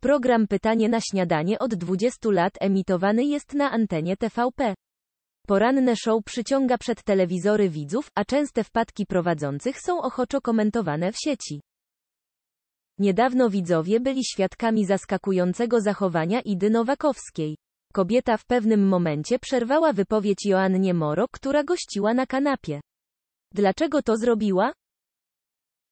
Program Pytanie na śniadanie od 20 lat emitowany jest na antenie TVP. Poranne show przyciąga przed telewizory widzów, a częste wpadki prowadzących są ochoczo komentowane w sieci. Niedawno widzowie byli świadkami zaskakującego zachowania Idy Nowakowskiej. Kobieta w pewnym momencie przerwała wypowiedź Joannie Moro, która gościła na kanapie. Dlaczego to zrobiła?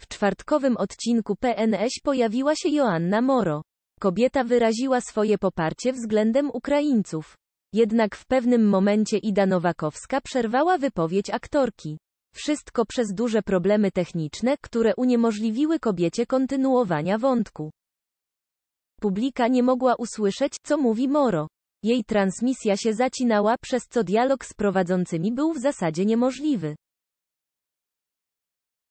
W czwartkowym odcinku PNS pojawiła się Joanna Moro. Kobieta wyraziła swoje poparcie względem Ukraińców. Jednak w pewnym momencie Ida Nowakowska przerwała wypowiedź aktorki. Wszystko przez duże problemy techniczne, które uniemożliwiły kobiecie kontynuowania wątku. Publika nie mogła usłyszeć, co mówi Moro. Jej transmisja się zacinała, przez co dialog z prowadzącymi był w zasadzie niemożliwy.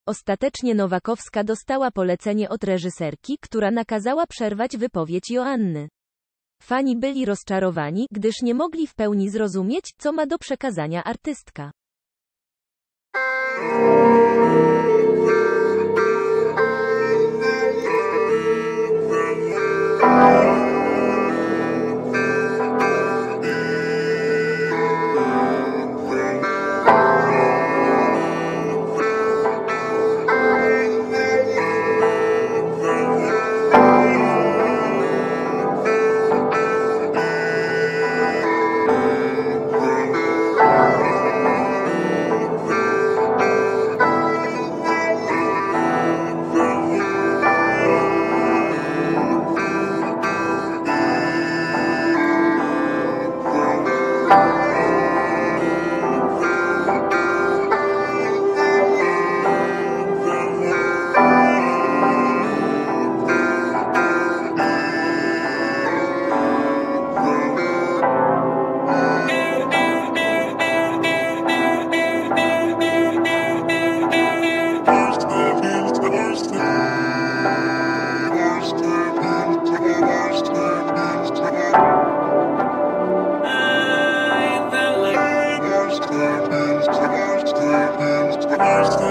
Ostatecznie Nowakowska dostała polecenie od reżyserki, która nakazała przerwać wypowiedź Joanny. Fani byli rozczarowani, gdyż nie mogli w pełni zrozumieć, co ma do przekazania artystka.